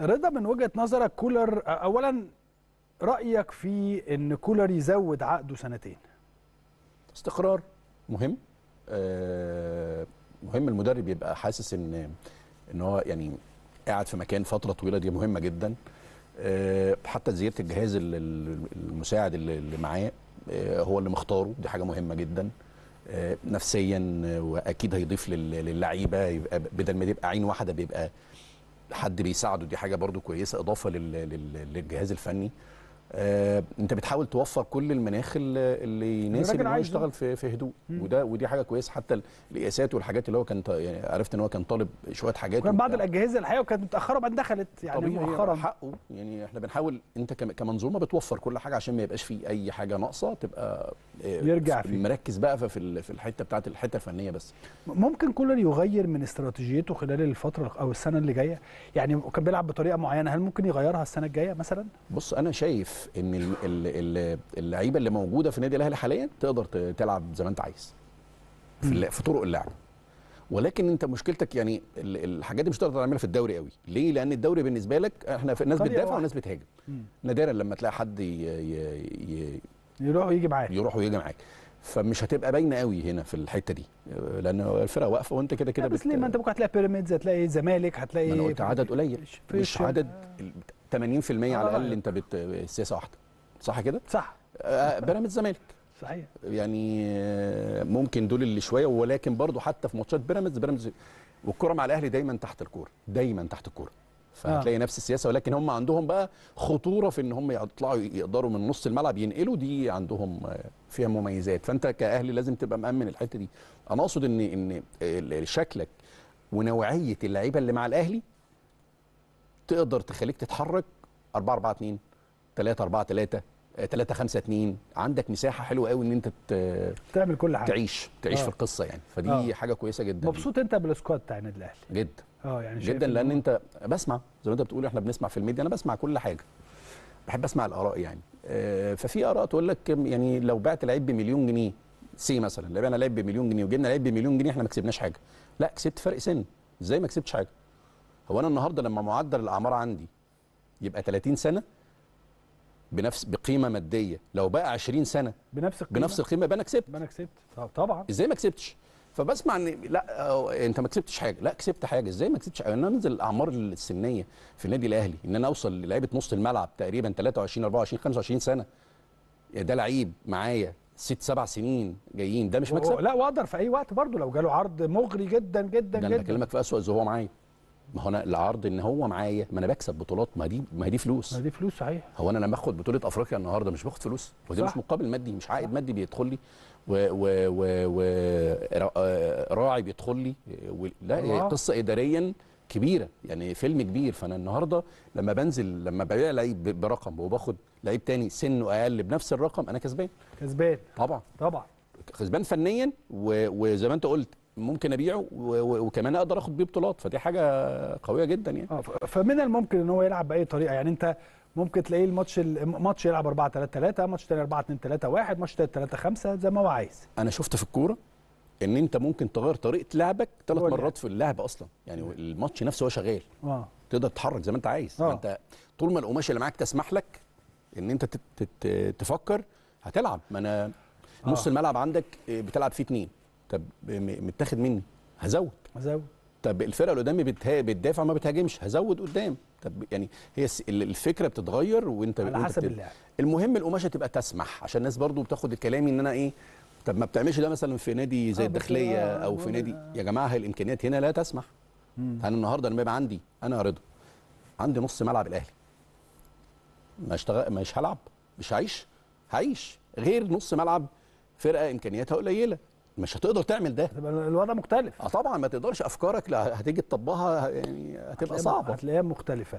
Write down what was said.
رضا من وجهة نظرك كولر اولا رأيك في إن كولر يزود عقده سنتين؟ استقرار. مهم. آه، مهم. المدرب يبقى حاسس إن إن هو يعني قاعد في مكان فترة طويلة دي مهمة جدا. آه، حتى زيادة الجهاز ال- ال- المساعد اللي معاه آه، هو اللي مختاره. دي حاجة مهمة جدا. آه، نفسيا وأكيد هيضيف لل- للعيبة يبقى بدل ما تبقى عين واحدة بيبقى حد بيساعده دي حاجة برضو كويسة إضافة لل- لل- للجهاز الفني. آه، انت بتحاول توفر كل المناخ اللي- يناسب إن هو. يشتغل في في هدوء مم. وده ودي حاجة كويسة حتى ال- القياسات والحاجات اللي هو كان يعني عرفت إن هو كان طالب شوية حاجات وكان بعض. الأجهزة الحقيقة وكانت متأخرة بعد دخلت يعني مؤخرا حقه يعني إحنا بنحاول أنت كم- كمنظومة بتوفر كل حاجة عشان ما يبقاش في أي حاجة ناقصة تبقى آه، يرجع فيه. مركز بقى في في الحتة بتاعت الحتة الفنية بس ممكن كولر يغير من استراتيجيته خلال الفترة أو السنة اللي جاية يعني كان بيلعب بطريقة معينة هل ممكن يغيرها السنة الجاية مثلا بص أنا شايف إن ال- ال- ال- اللعيبة اللي موجودة في النادي الأهلي حاليا تقدر تلعب زي ما أنت عايز. في, في طرق اللعب. ولكن أنت مشكلتك يعني ال- الحاجات دي مش هتقدر تعملها في الدوري قوي. ليه؟ لأن الدوري بالنسبة لك إحنا في الناس بتدافع. والناس بتهاجم. نادرا لما تلاقي حد ي- ي- ي- يروح ويجي معاه يروح ويجي معاك. فمش هتبقى باينة قوي هنا في الحتة دي. لأن الفرقة واقفة وأنت كده كده بس ليه؟ ما أنت ممكن هتلاقي بيراميدز هتلاقي زمالك هتلاقي ما أنا قلت عدد قليل. مش. عدد 80% على آه. الأقل أنت بت... السياسة واحدة. صح كده؟ صح. آه، بيراميدز زمالك. صحيح. يعني آه، ممكن دول اللي شوية ولكن برضو حتى في ماتشات بيراميدز بيراميدز والكرة مع الأهلي دايما تحت الكورة دايما تحت الكورة. فهتلاقي نفس السياسة ولكن هم عندهم بقى خطورة في إن هم يطلعوا يقدروا من نص الملعب ينقلوا دي عندهم آه، فيها مميزات. فأنت كأهلي لازم تبقى مأمن الحتة دي. أنا أقصد إن إن شكلك ونوعية اللعيبة اللي مع الأهلي تقدر تخليك تتحرك 4 4 2 3 4 3 3 5 2 عندك مساحة حلوة قوي إن أنت تعمل كل حاجة. تعيش تعيش آه. في القصة يعني. فدي آه. حاجة كويسة جدا. مبسوط أنت بالسكواد بتاع النادي الأهلي. جدا. آه يعني جدا لأن أنت بسمع زي ما أنت بتقول إحنا بنسمع في الميديا أنا بسمع كل حاجة. بحب أسمع الآراء يعني. آه، ففي آراء تقول لك يعني لو بعت لعيب بمليون جنيه سي مثلا لو بعنا لعيب بمليون جنيه وجبنا لعيب بمليون جنيه إحنا ما كسبناش حاجة. لا كسبت فرق سن. إزاي ما كسبتش حاجة؟ هو أنا النهارده لما معدل الأعمار عندي يبقى 30 سنة بنفس بقيمة مادية لو بقى 20 سنة بنفس القيمة. بنفس القيمة يبقى أنا كسبت. يبقى أنا كسبت. طب- طبعا. إزاي ما كسبتش؟ فبسمع إن لا أنت ما كسبتش حاجة. لا كسبت حاجة. إزاي ما كسبتش حاجة؟ إن أنا أنزل الأعمار السنية في النادي الأهلي إن أنا أوصل للعيبه نص الملعب تقريبا 23 24 25 سنة. ده لعيب معايا ست سبع سنين جايين. ده مش مكسب. لا وأقدر في أي وقت برضو لو جاله عرض مغري جدا جدا ده أنا جدا. بكلمك في اسوء هو معايا. ما هو أنا العرض إن هو معايا ما أنا بكسب بطولات ما دي ما دي فلوس. ما دي فلوس صحيح. هو أنا لما آخد بطولة أفريقيا النهارده مش باخد فلوس ودي. مش مقابل مادي مش عائد مادي بيدخل لي و و و و آه، راعي بيدخل لي و- لا هي. قصة اداريا كبيرة يعني فيلم كبير. فأنا النهارده لما بنزل لما ببيع لعيب برقم وباخد لعيب تاني سنه أقل بنفس الرقم أنا كسبان. كسبان. طبعا. طبعا. كسبان فنيا وزي ما أنت قلت ممكن ابيعه وكمان أقدر اخد بيه بطولات. فدي حاجة قوية جدا يعني. آه فمن الممكن إن هو يلعب بأي طريقة. يعني أنت ممكن تلاقيه الماتش ماتش يلعب 4 3 3 ماتش تاني 4 2 3 1 ماتش تاني 3 5 زي ما هو عايز. أنا شفت في الكورة إن أنت ممكن تغير طريقة لعبك ثلاث. مرات في اللعب أصلا. يعني الماتش نفسه هو شغال. آه. تقدر تتحرك زي ما أنت عايز. آه. ما انت طول ما القماشة اللي معاك تسمح لك إن أنت تفكر هتلعب. ما أنا نص آه. الملعب عندك بتلعب فيه اتنين. طب متاخد مني هزود. مزود طب الفرقة اللي قدامي بتها- بتدافع ما بتهاجمش هزود قدام. طب يعني هي الفكرة بتتغير وانت على وانت حسب بت- اللعب. المهم القماشة تبقى تسمح عشان الناس برضو بتاخد الكلام ان أنا إيه طب ما بتعملش ده مثلا في نادي زي آه، الداخلية آه، أو في نادي يا جماعة هي الإمكانيات هنا لا تسمح. مم. أنا النهارده لما يبقى عندي أنا رضا عندي نص ملعب الأهلي. مش هشتغل مش هلعب مش هعيش هعيش. غير نص ملعب فرقة إمكانياتها قليلة. مش هتقدر تعمل ده. الوضع مختلف. آه طبعا ما تقدرش. أفكارك هتيجي تطبقها يعني هتبقى صعبة. هتلاقيها مختلفة.